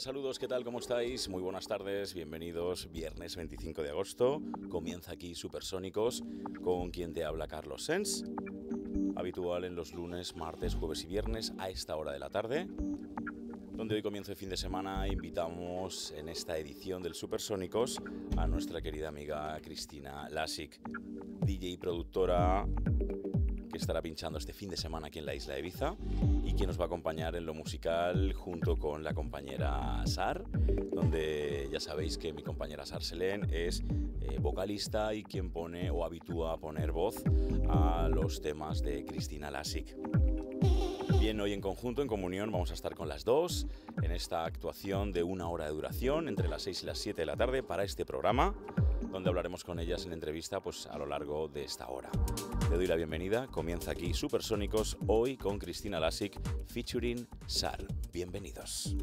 saludos, ¿qué tal? ¿Cómo estáis? Muy buenas tardes, bienvenidos. Viernes 25 de agosto, comienza aquí Supersónicos con quien te habla Carlos Sens. Habitual en los lunes, martes, jueves y viernes a esta hora de la tarde. Donde hoy comienzo el fin de semana invitamos en esta edición del Supersónicos a nuestra querida amiga Cristina Lasik, DJ productora estará pinchando este fin de semana aquí en la isla de Ibiza y que nos va a acompañar en lo musical junto con la compañera Sar, donde ya sabéis que mi compañera Sar Selén es eh, vocalista y quien pone o habitúa a poner voz a los temas de Cristina Lasik. Bien, hoy en conjunto, en comunión, vamos a estar con las dos en esta actuación de una hora de duración entre las 6 y las 7 de la tarde para este programa, donde hablaremos con ellas en entrevista pues, a lo largo de esta hora. Te doy la bienvenida. Comienza aquí Supersónicos hoy con Cristina Lasik featuring Sar. Bienvenidos.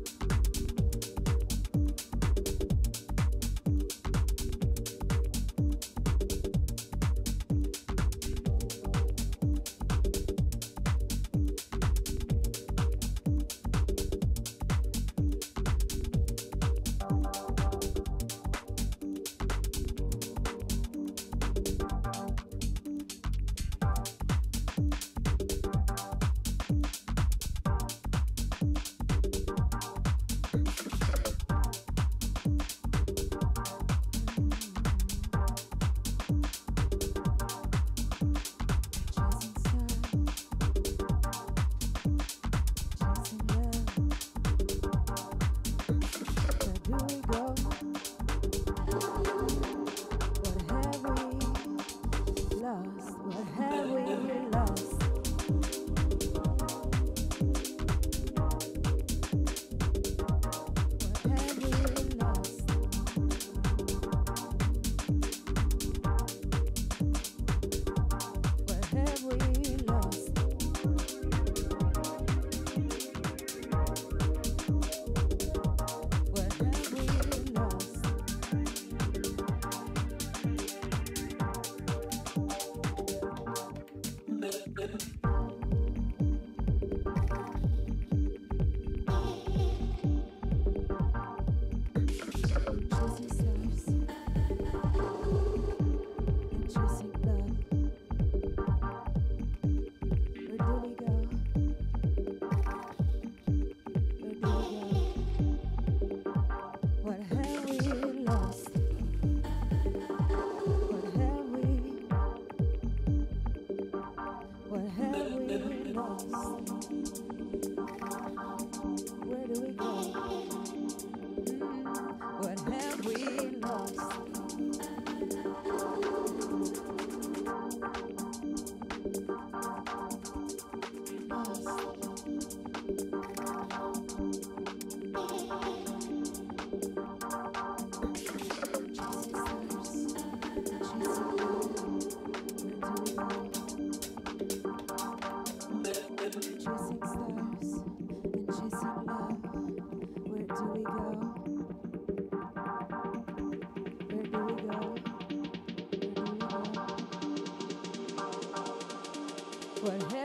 पर है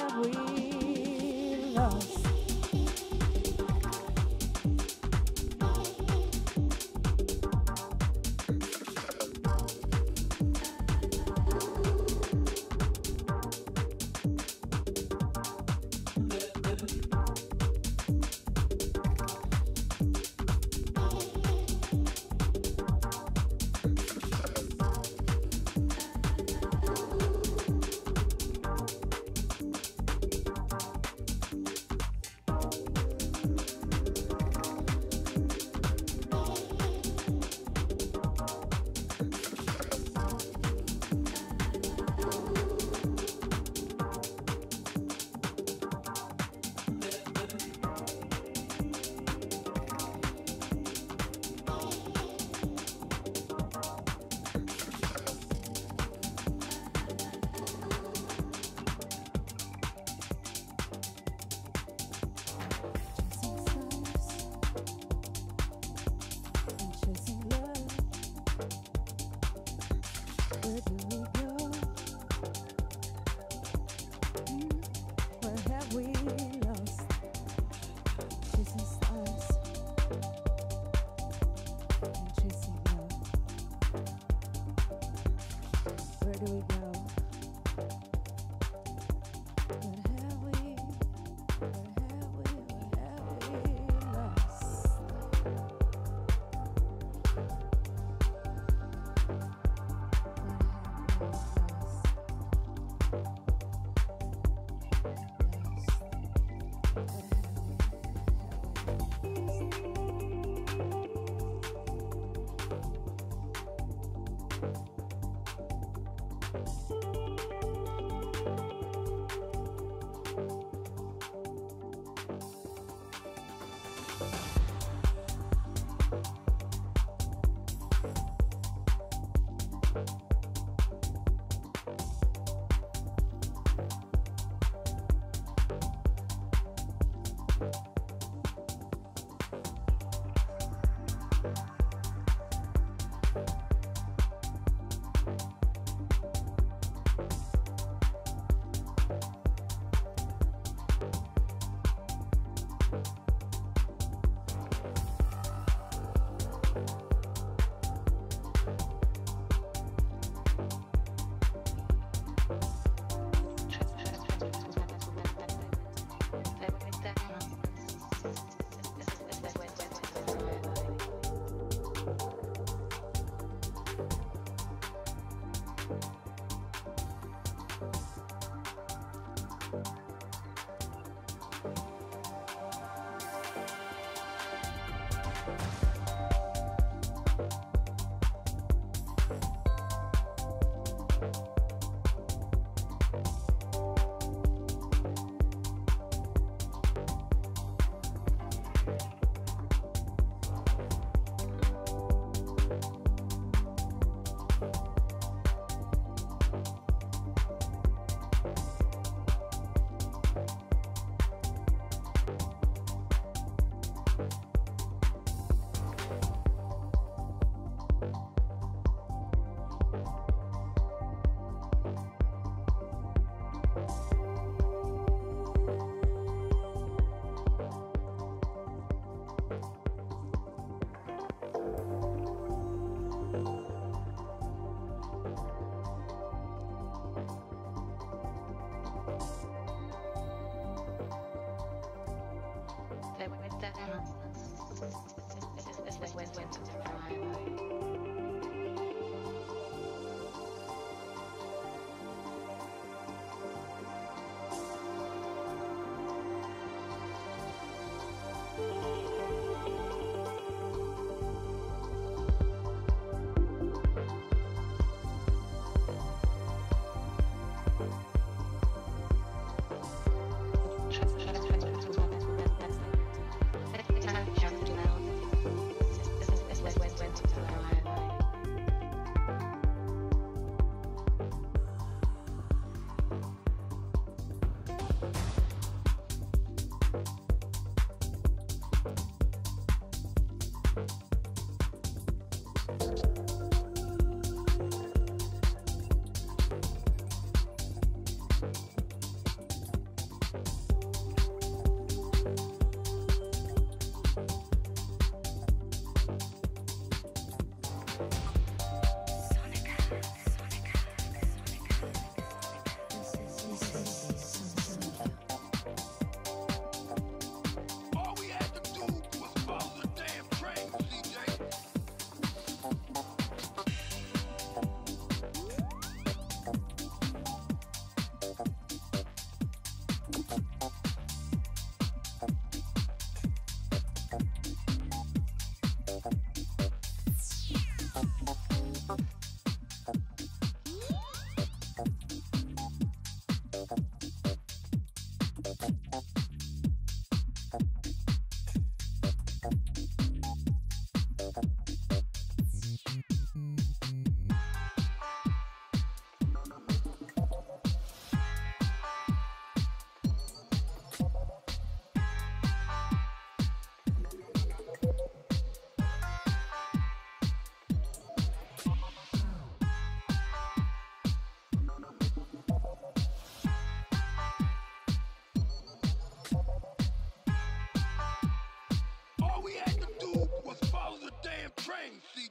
where do we go?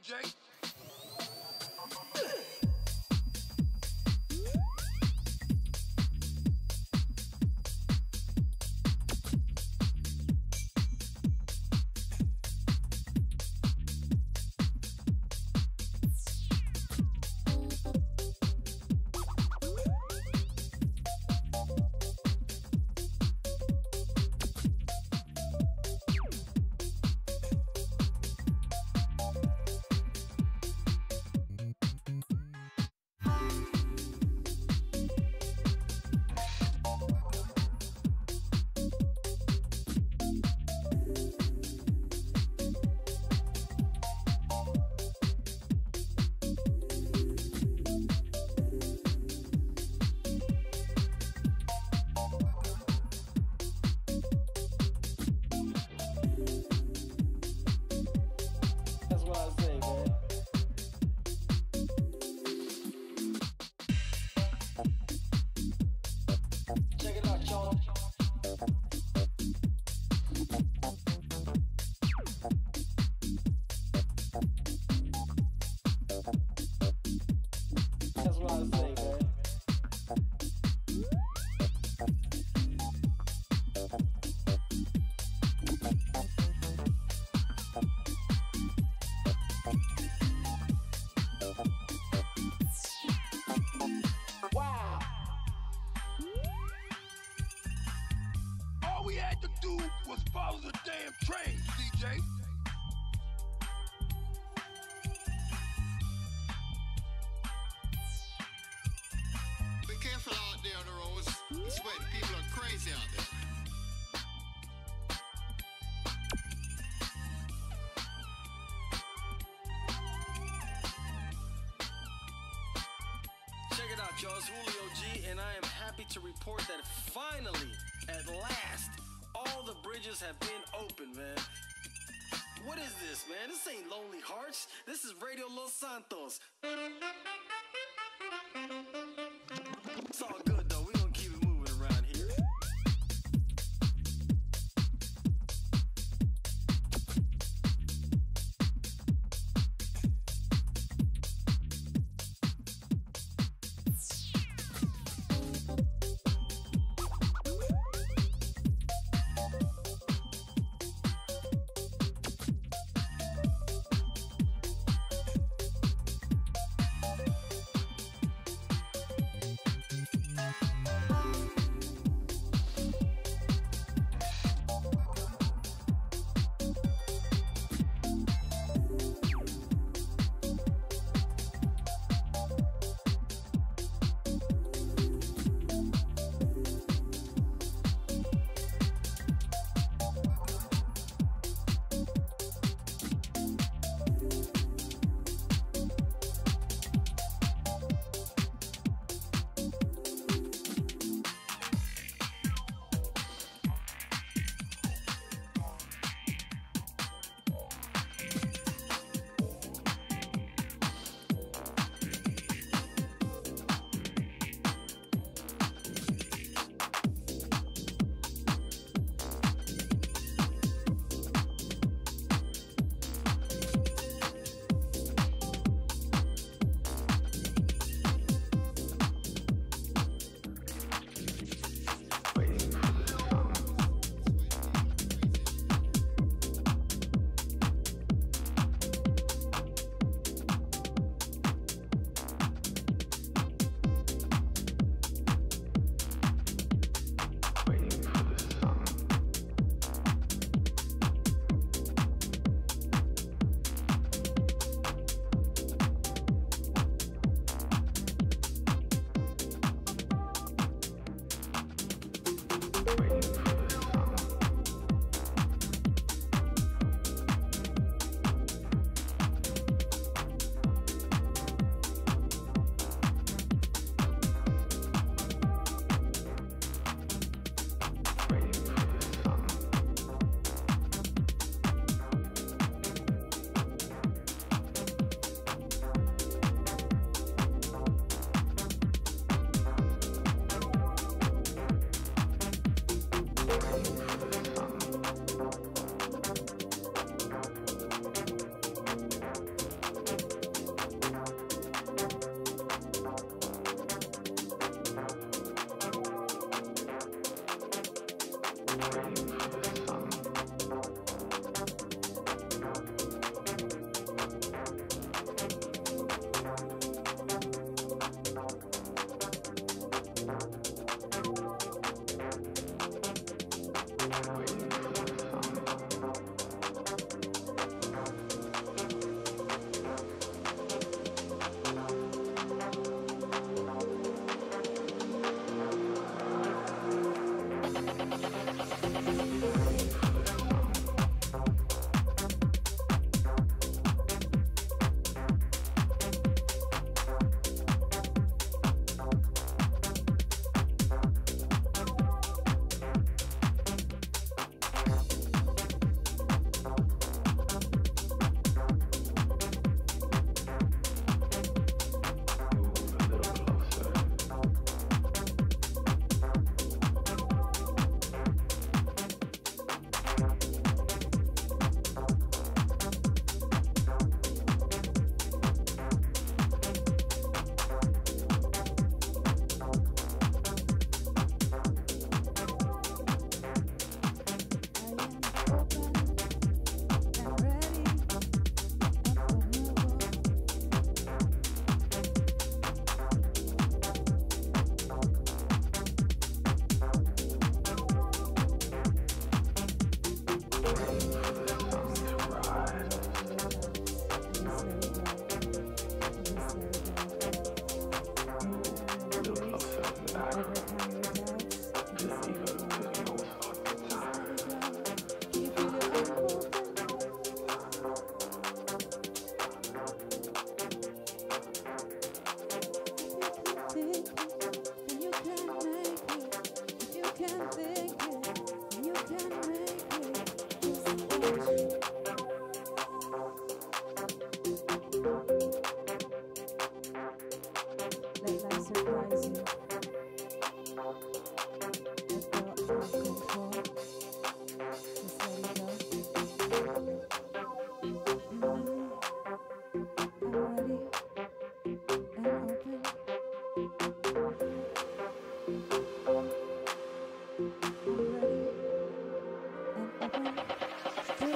Jake. Careful out there on the roads. People are crazy out there. Check it out, y'all. It's Julio G, and I am happy to report that finally, at last, all the bridges have been opened, man. What is this, man? This ain't Lonely Hearts. This is Radio Los Santos. It's all good,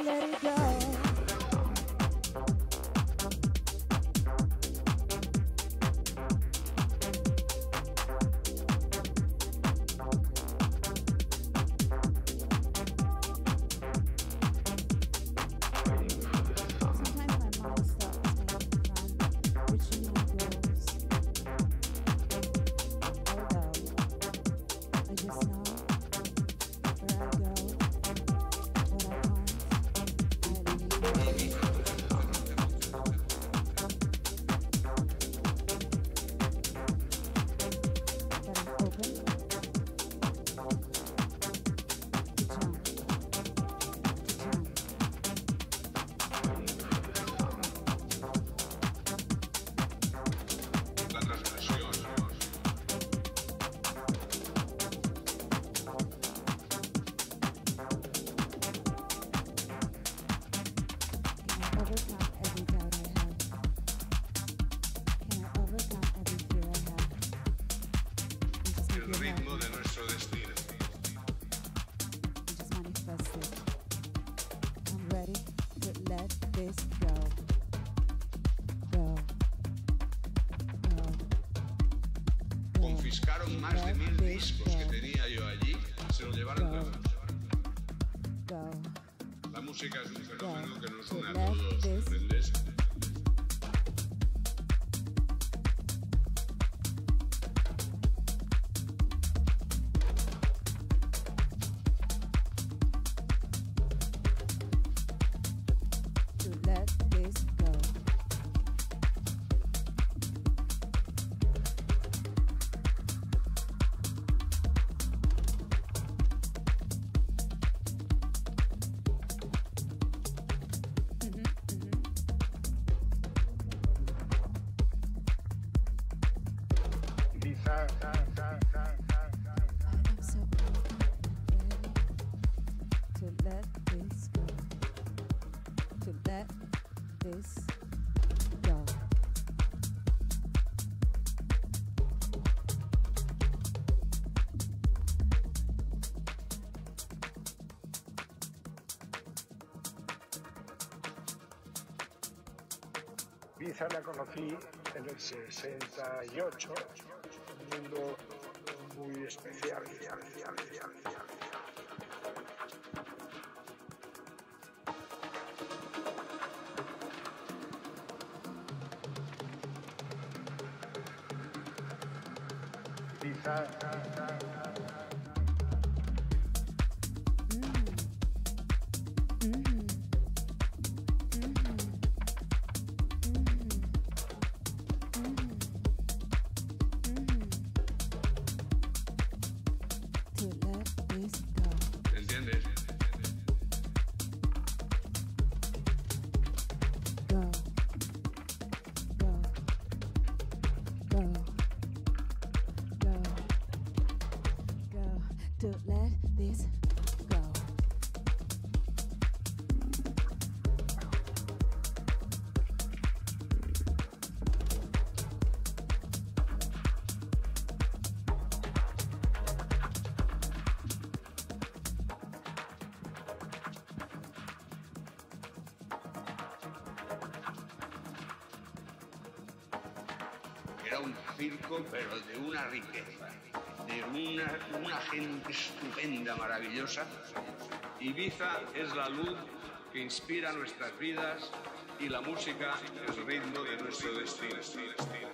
let it go. El ritmo de nuestro destino. I'm ready to let this go. Confiscaron más de mil discos que tenía yo allí. Se los llevaron todos. La música es un fenómeno que nos une a todos. Ibiza la conocí en el 68, un muy especial. Ibiza To To let this go. Era un circo, pero de una riqueza, de una, una gente estupenda, maravillosa. Ibiza es la luz que inspira nuestras vidas y la música el ritmo de nuestro destino.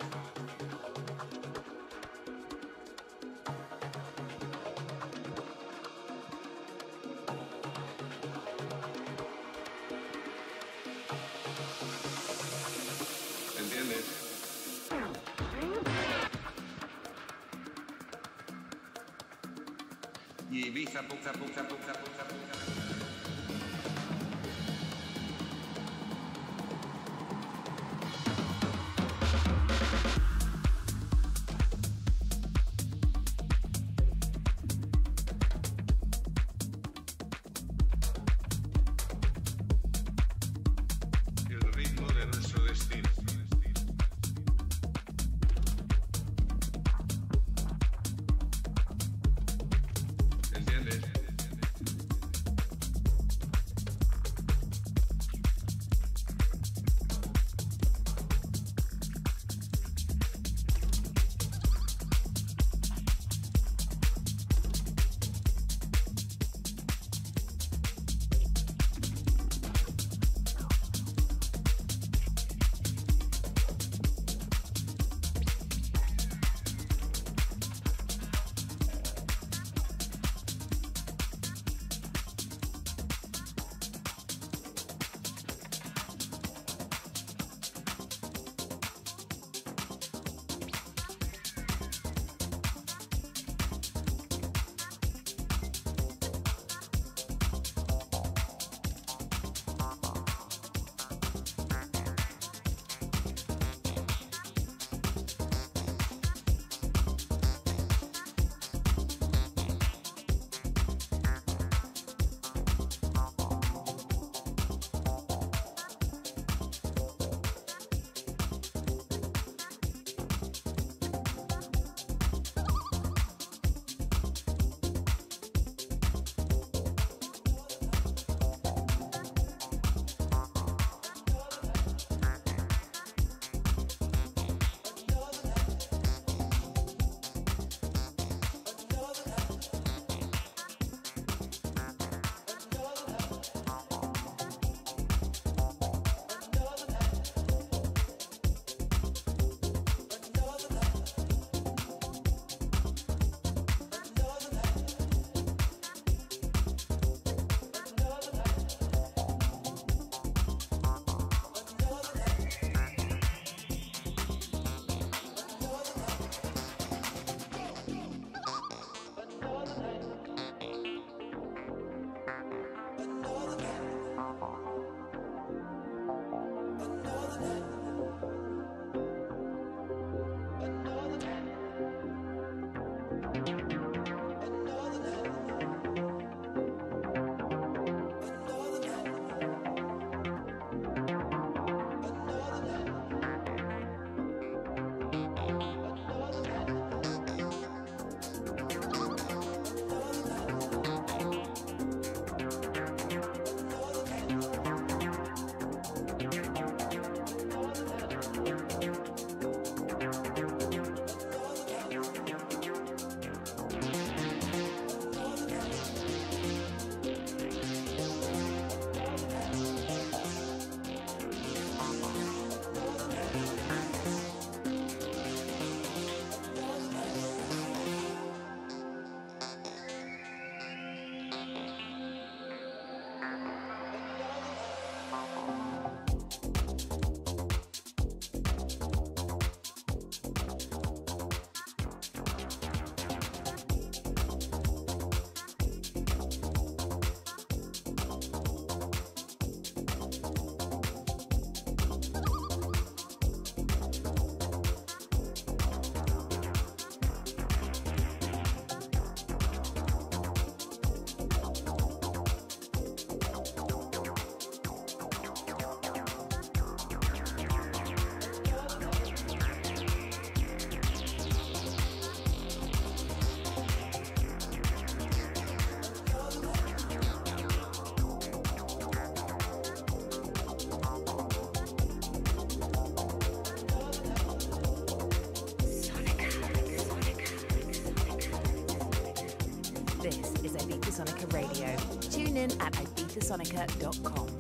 Radio. Tune in at ibethasonica.com.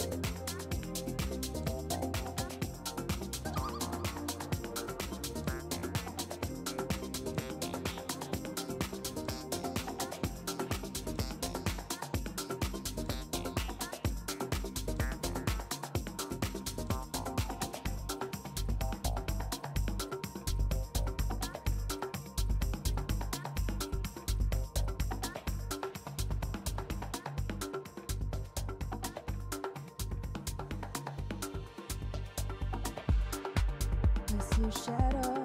Your shadow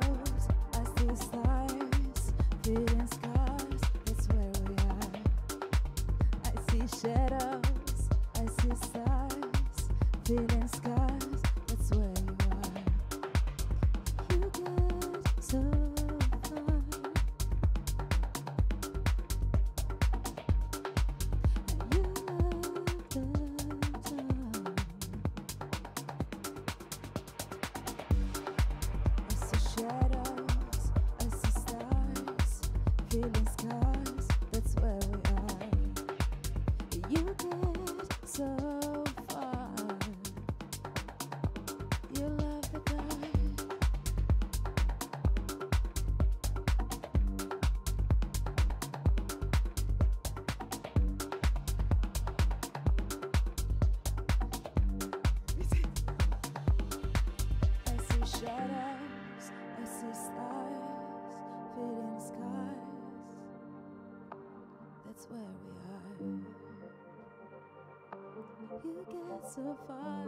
so far.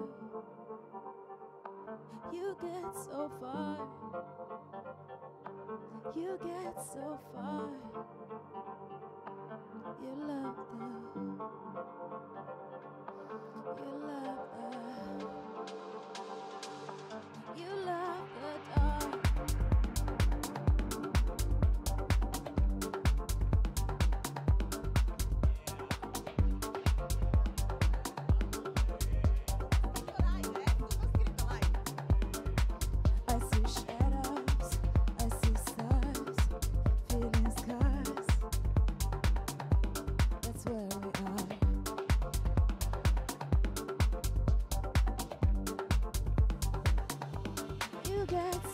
You get so far. You get so far. You love them.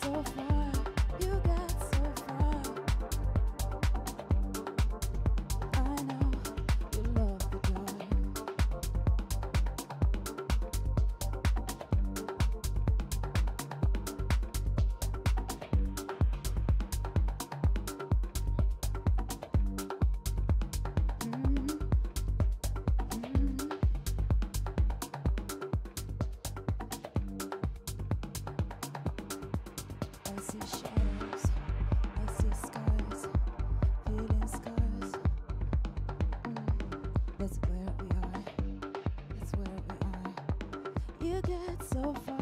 Oh. so far.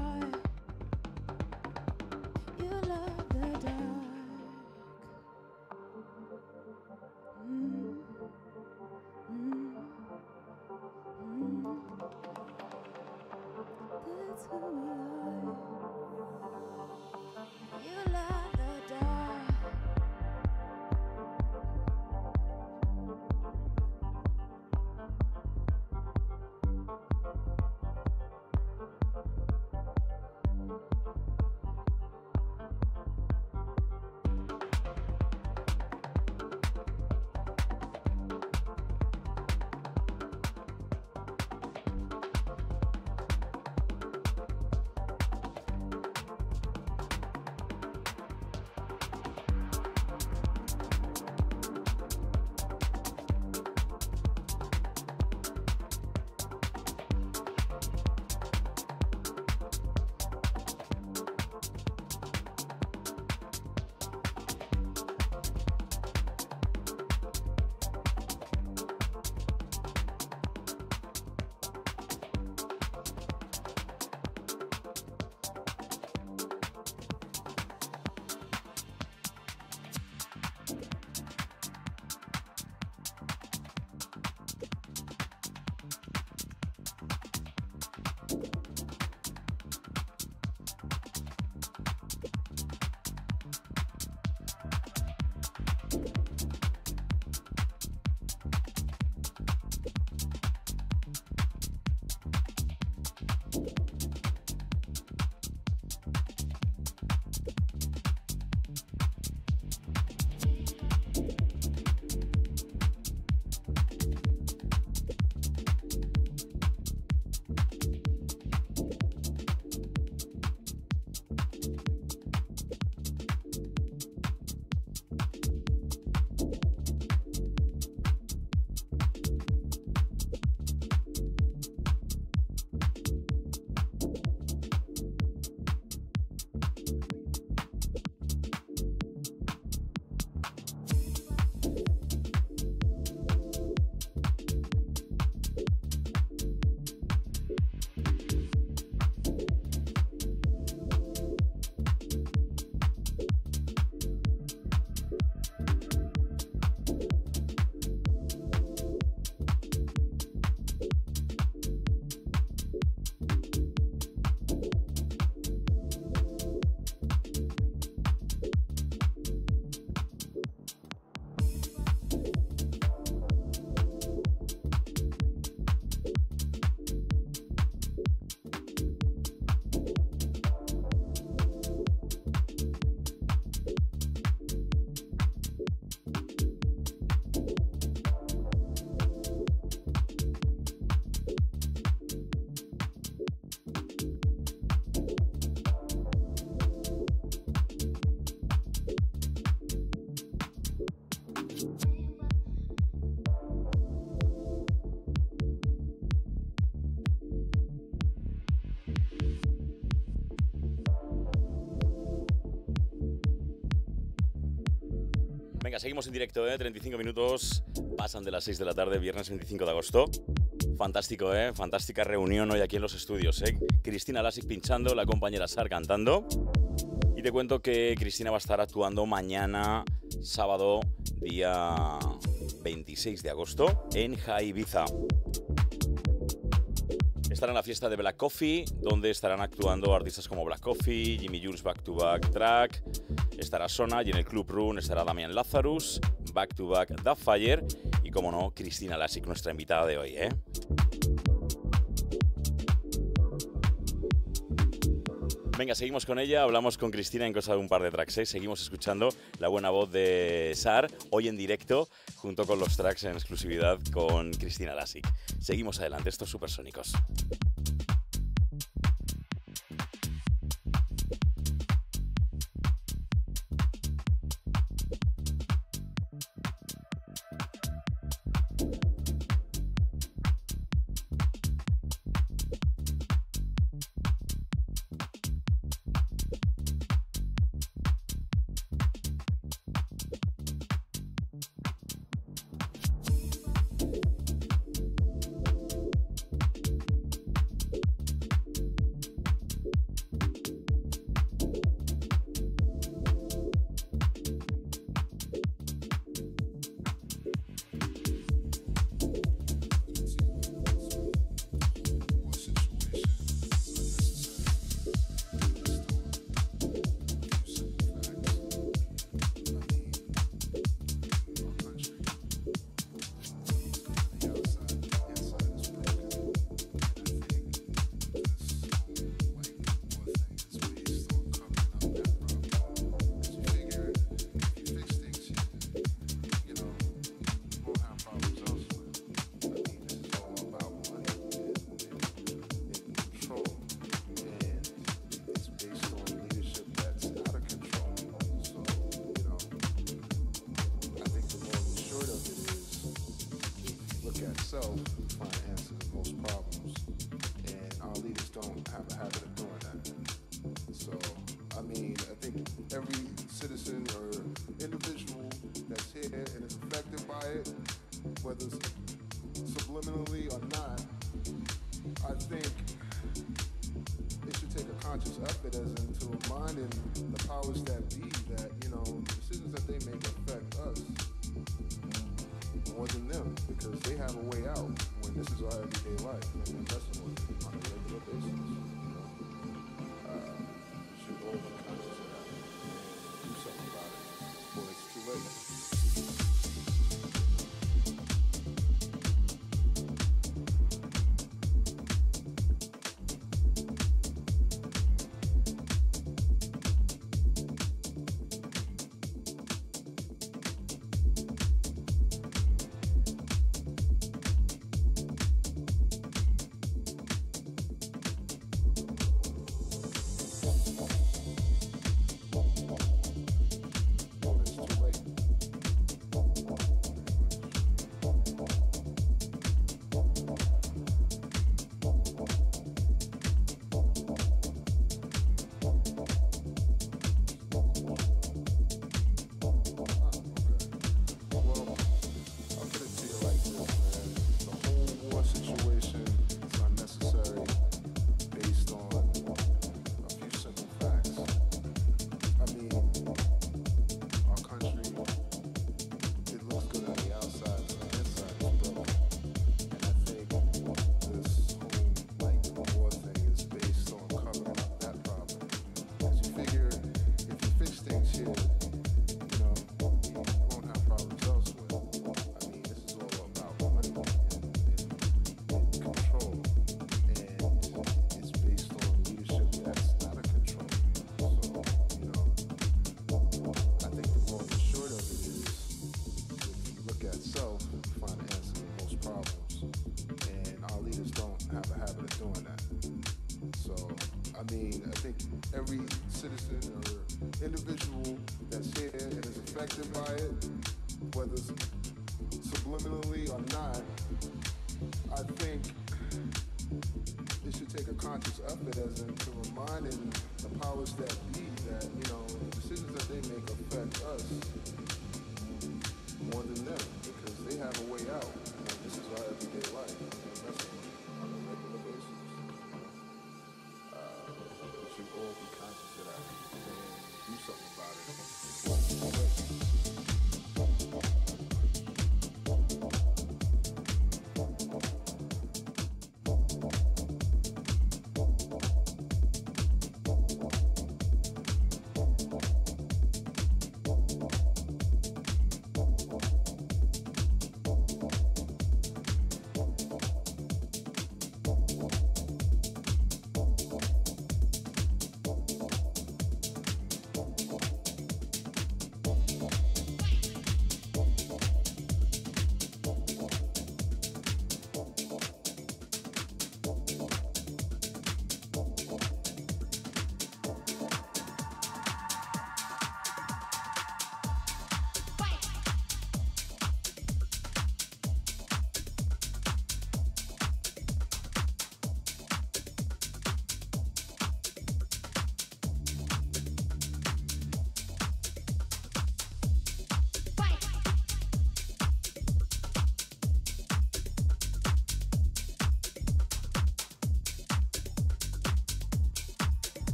Seguimos en directo, ¿eh? 35 minutos, pasan de las 6 de la tarde, viernes 25 de agosto. Fantástico, ¿eh? Fantástica reunión hoy aquí en los estudios, ¿eh? Cristina Lasic pinchando, la compañera Sar cantando. Y te cuento que Cristina va a estar actuando mañana, sábado, día 26 de agosto, en Jaibiza. Estará en la fiesta de Black Coffee, donde estarán actuando artistas como Black Coffee, Jimmy Jules Back to Back Track, estará Sona y en el Club Run estará Damian Lazarus, Back to Back The Fire y, como no, Cristina Lasic, nuestra invitada de hoy, ¿eh? Venga, seguimos con ella, hablamos con Cristina en cosa de un par de tracks, ¿eh? seguimos escuchando la buena voz de Sar, hoy en directo, junto con los tracks en exclusividad con Cristina Lasic. Seguimos adelante, estos supersónicos. Don't have a habit of doing that. So, I mean, I think every citizen or individual that's here and is affected by it, whether subliminally or not, I think it should take a conscious effort as into reminding the powers that be that, you know, decisions that they make affect us more than them because they have a way out when this is our everyday life Thank you. Every citizen or individual that's here and is affected by it, whether it's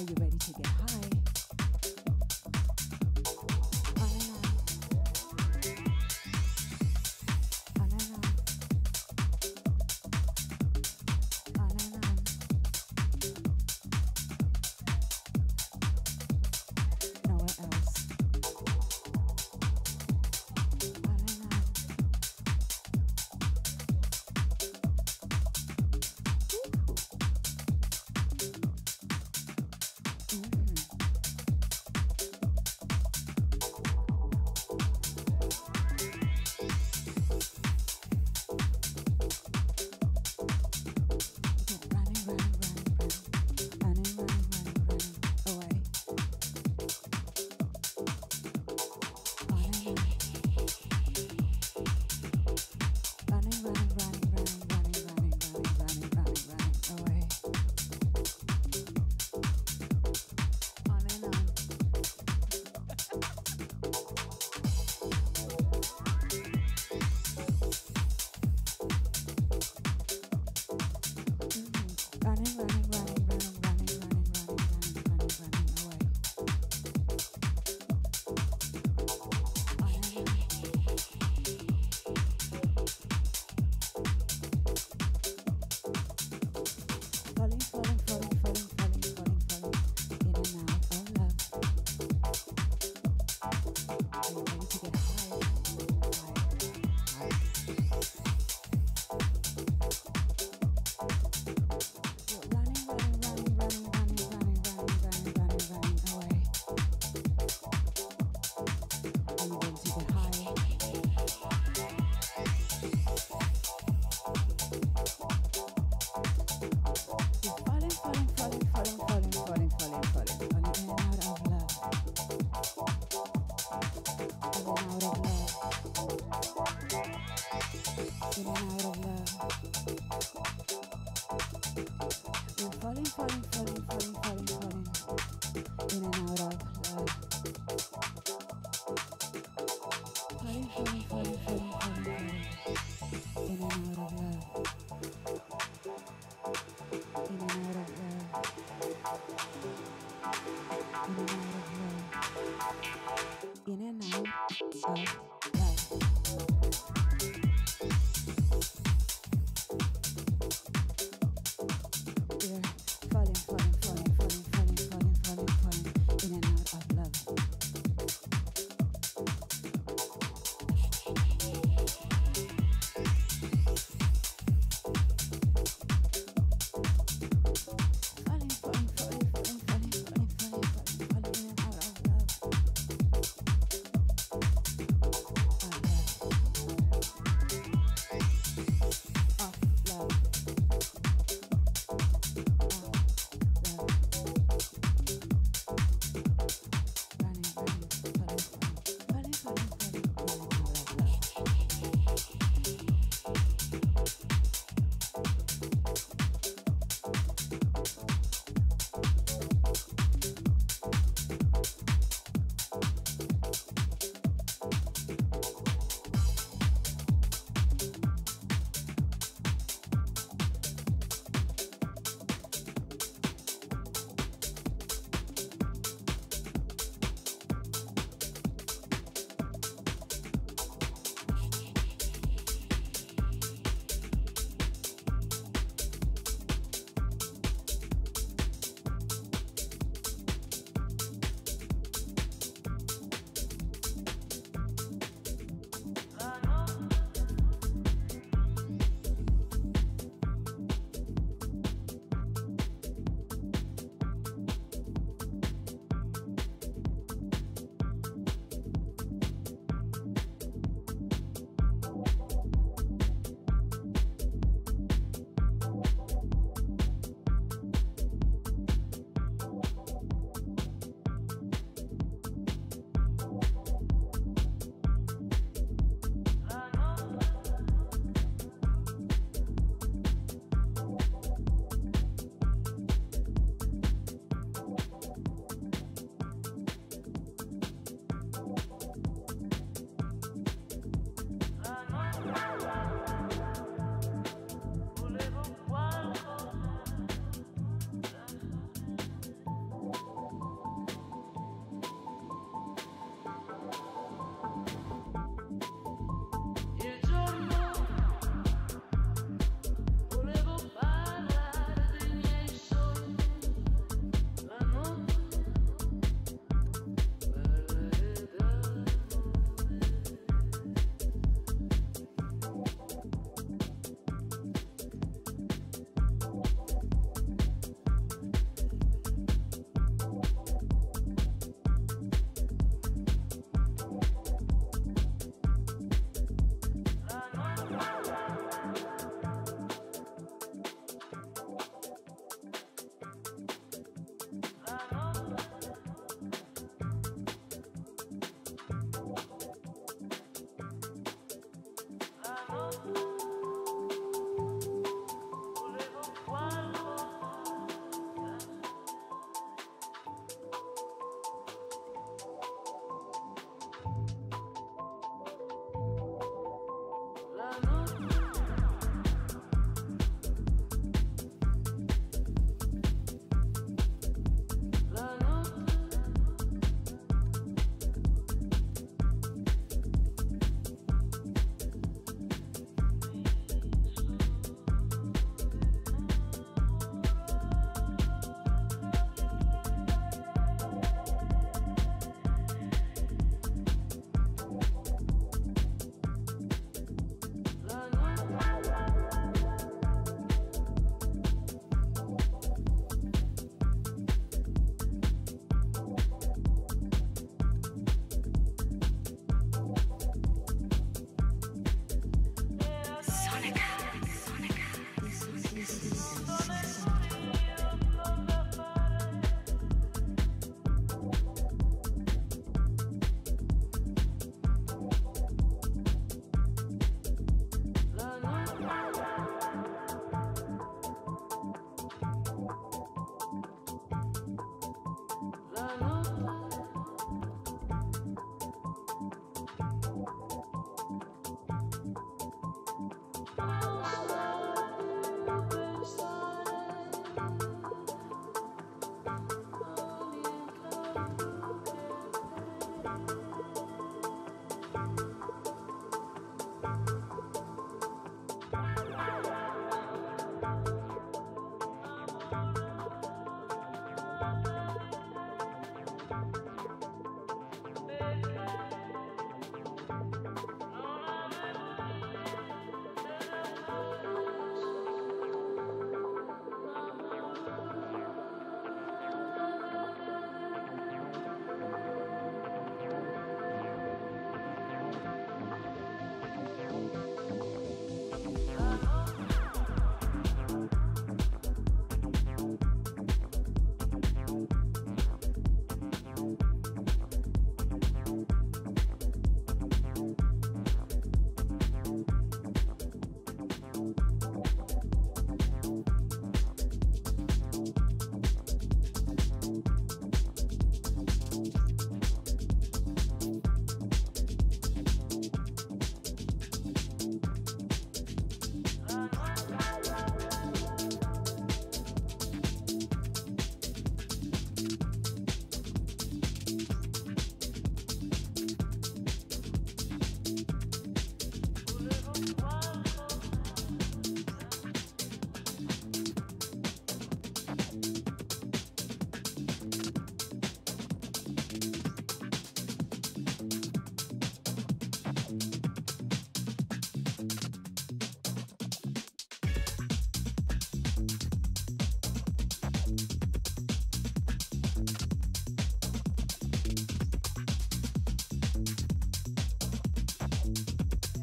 Are you ready to get high?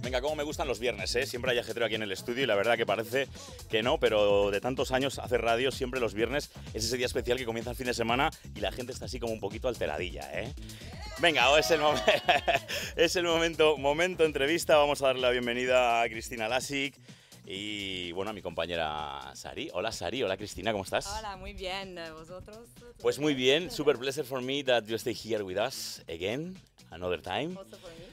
Venga, cómo me gustan los viernes, ¿eh? Siempre hay ajetreo aquí en el estudio y la verdad que parece que no, pero de tantos años hacer radio, siempre los viernes es ese día especial que comienza el fin de semana y la gente está así como un poquito alteradilla, ¿eh? Venga, es el, es el momento, momento entrevista. Vamos a darle la bienvenida a Cristina Lasic y, bueno, a mi compañera Sari. Hola, Sari. Hola, Cristina, ¿cómo estás? Hola, muy bien. ¿Vosotros? Pues muy bien, super pleasure for me that you stay here with us again, another time. Also for me.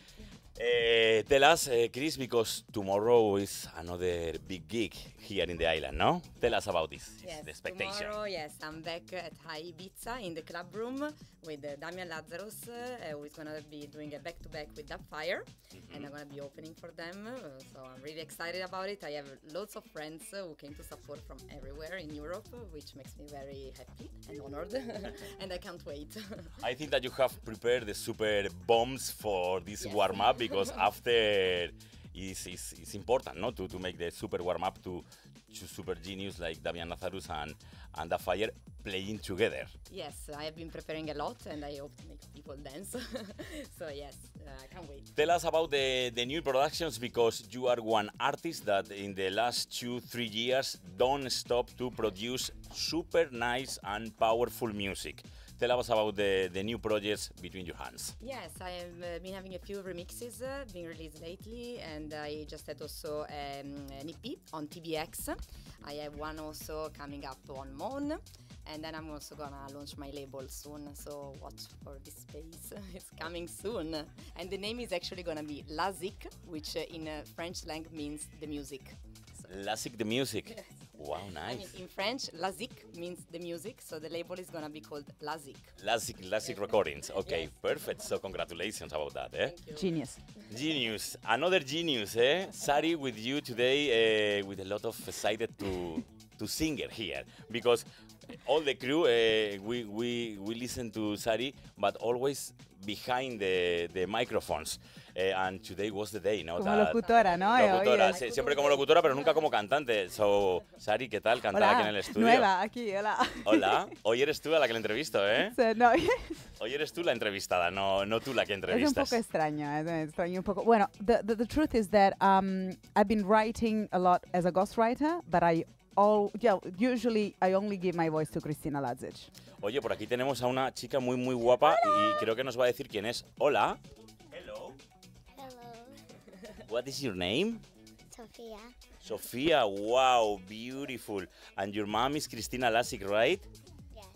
Uh, tell us, uh, Chris, because tomorrow is another big gig here in the island, no? Tell us about this, Yes, the expectation. tomorrow, yes, I'm back at High Ibiza in the club room with uh, Damian Lazarus, uh, who is going to be doing a back-to-back with Dubfire, Mm-hmm. and I'm going to be opening for them. Uh, so I'm really excited about it. I have lots of friends uh, who came to support from everywhere in Europe, uh, which makes me very happy and honored, and I can't wait. I think that you have prepared the super bombs for this warm up because after it's, it's, it's important no? to, to make the super warm up to, to super genius like Damian Lazarus and, and the fire playing together. yes, I have been preparing a lot, and I hope to make people dance. so yes, uh, I can't wait. Tell us about the, the new productions because you are one artist that in the last two, three years don't stop to produce super nice and powerful music. Tell us about the, the new projects between your hands. Yes, I have uh, been having a few remixes uh, being released lately, and I just had also um, an EP on TBX. I have one also coming up on Moon and then I'm also gonna launch my label soon. So watch for this space; it's coming soon. And the name is actually gonna be Lazik, which uh, in uh, French slang means the music. Classic the music. Wow, I mean, in French, Lazik means the music, so the label is gonna be called Lazik. Classic, classic recordings. Okay, perfect. So congratulations about that, eh? Genius. Genius, another genius, eh? Sari with you today, uh, with a lot of excited to to singer here because all the crew uh, we we we listen to Sari, but always behind the the microphones. Eh, and today was the day, ¿no? Como locutora, ¿no? Locutora, sí, siempre como locutora, pero nunca como cantante. So, Sari, ¿qué tal cantar aquí en el estudio? nueva, aquí, hola. Hola, hoy eres tú a la que le entrevisto, ¿eh? No, Hoy eres tú la entrevistada, no, no tú la que es un entrevistas. poco extraño, extraño un poco. Bueno, the, the, the truth is that um, I've been writing a lot as a ghostwriter, but I all yeah, usually I only give my voice to Christina Ladzic. Oye, por aquí tenemos a una chica muy, muy guapa y creo que nos va a decir quién es. Hola. Hello. Hello, What is your name? Sophia. Sofia. Wow, beautiful. And your mom is Cristina Lasic, right? Yes.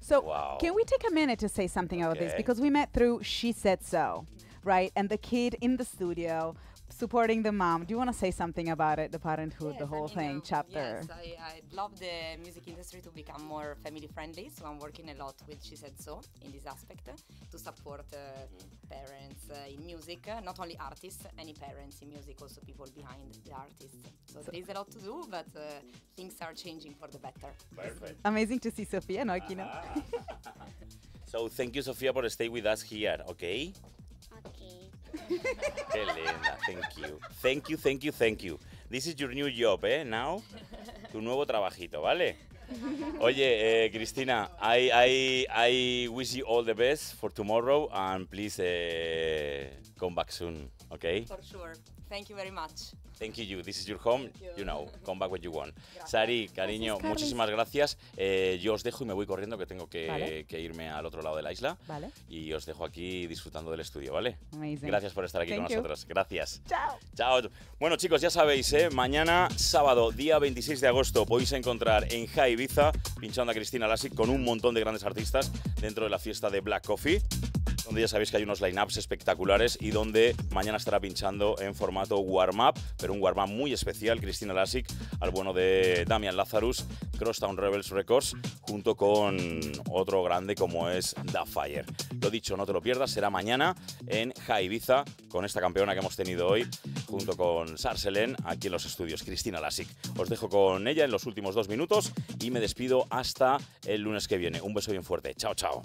So Wow. can we take a minute to say something about this because we met through She Said So, right? And the kid in the studio supporting the mom. Do you want to say something about it, the parenthood, the Yes, I whole mean, thing, um, chapter? Yes, I, I'd love the music industry to become more family friendly, so I'm working a lot with She Said So in this aspect uh, to support uh, parents uh, in music, uh, not only artists, any parents in music, also people behind the artists. So, there is a lot to do, but uh, things are changing for the better. Perfect. Amazing to see Sofia, no, aquí no. So thank you, Sofia, for staying with us here, okay? Qué linda, thank you. Thank you, thank you, thank you. This is your new job, eh, now? Tu nuevo trabajito, ¿vale? Oye, eh, Cristina, I, I, I wish you all the best for tomorrow and please eh, come back soon, okay? For sure. Thank you very much. Thank you, you. This is your home. you. You know, come back when you want. Gracias. Sari, cariño, muchísimas gracias. Eh, yo os dejo y me voy corriendo que tengo que, Vale. que irme al otro lado de la isla. Vale. Y os dejo aquí disfrutando del estudio, ¿vale? Amazing. Gracias por estar aquí con you. nosotros. Gracias. Chao. Chao. Bueno, chicos, ya sabéis, ¿eh? mañana, sábado, día 26 de agosto, podéis encontrar en High Pinchando a Cristina Lasic con un montón de grandes artistas dentro de la fiesta de Black Coffee, donde ya sabéis que hay unos line-ups espectaculares y donde mañana estará pinchando en formato warm-up, pero un warm-up muy especial, Cristina Lasic, al bueno de Damian Lazarus, Crosstown Rebels Records, junto con otro grande como es Da Fire. Lo dicho, no te lo pierdas, será mañana en High Ibiza con esta campeona que hemos tenido hoy, junto con Sarselén, aquí en los estudios, Cristina Lasic. Os dejo con ella en los últimos dos minutos y me despido hasta el lunes que viene. Un beso bien fuerte. Chao, chao.